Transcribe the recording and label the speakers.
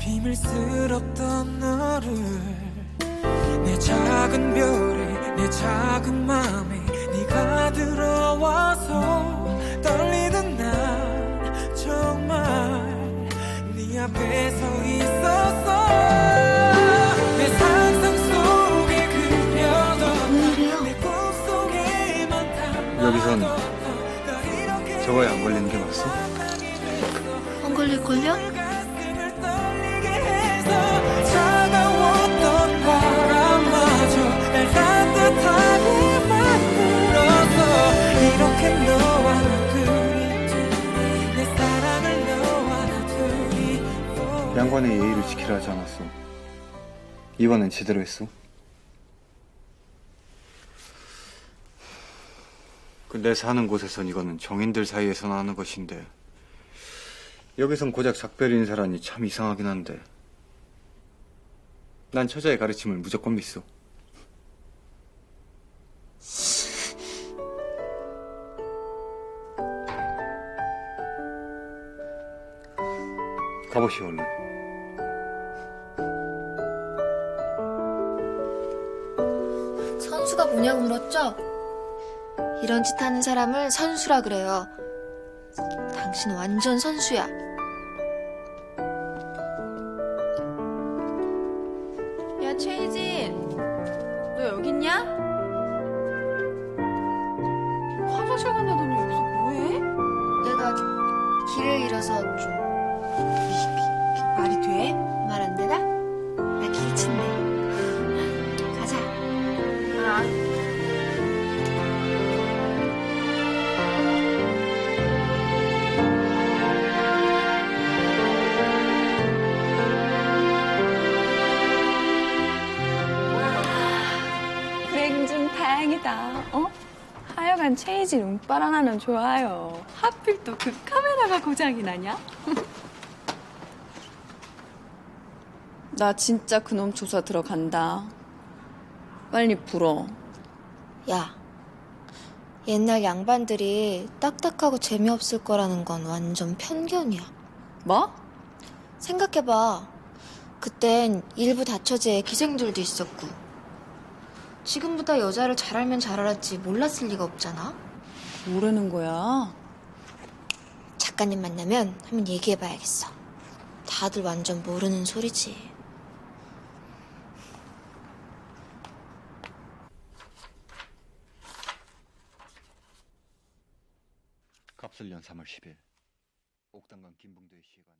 Speaker 1: 비밀스럽던 너를 내 작은 별에 내 작은 맘에 네가 들어와서 떨리던 날 정말 네 앞에 서 있었어 내 상상 속에 그려던 내 꿈속에만 담아
Speaker 2: 여기선 저거에 안 걸리는 게 맞어?
Speaker 3: 안 걸릴걸요?
Speaker 2: 양관의 예의를 지키라 하지 않았어. 이관은 제대로 했어. 그내 사는 곳에선 이거는 정인들 사이에서나 하는 것인데 여기선 고작 작별 인사라니 참 이상하긴 한데 난 처자의 가르침을 무조건 믿어. 가보시오 얼른.
Speaker 3: 선수가 뭐냐고 물었죠? 이런 짓 하는 사람을 선수라 그래요. 당신 완전 선수야.
Speaker 4: 야 최희진 너 여기 있냐? 화장실 간다더니 여기서 뭐해?
Speaker 3: 내가 길을 잃어서 좀?
Speaker 4: 말
Speaker 3: 안 되나? 나 길 친대. 가자.
Speaker 4: 아중 다행이다. 어? 하여간 최희진 운빨 하나는 좋아요. 하필 또 그 카메라가 고장이 나냐? 나 진짜 그놈 조사 들어간다. 빨리 불어.
Speaker 3: 야. 옛날 양반들이 딱딱하고 재미없을 거라는 건 완전 편견이야.
Speaker 4: 뭐?
Speaker 3: 생각해봐. 그땐 일부 다처제에 기생들도 있었고. 지금보다 여자를 잘 알면 잘 알았지 몰랐을 리가 없잖아.
Speaker 4: 모르는 거야.
Speaker 3: 작가님 만나면 한번 얘기해봐야겠어. 다들 완전 모르는 소리지.
Speaker 2: 갑술년 3월 10일. 옥당강 김봉도의 시간에